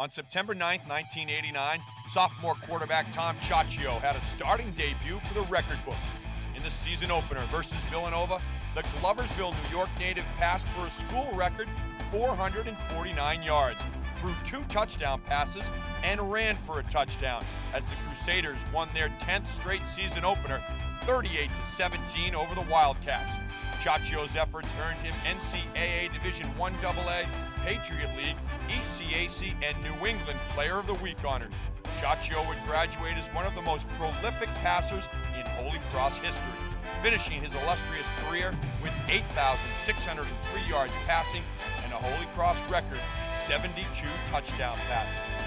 On September 9, 1989, sophomore quarterback Tom Ciaccio had a starting debut for the record book. In the season opener versus Villanova, the Gloversville, New York native passed for a school record 449 yards, threw two touchdown passes, and ran for a touchdown as the Crusaders won their 10th straight season opener 38 17 over the Wildcats. Ciaccio's efforts earned him NCAA Division I AA, Patriot League, ECAC, and New England Player of the Week honors. Ciaccio would graduate as one of the most prolific passers in Holy Cross history, finishing his illustrious career with 8,603 yards passing and a Holy Cross record 72 touchdown passes.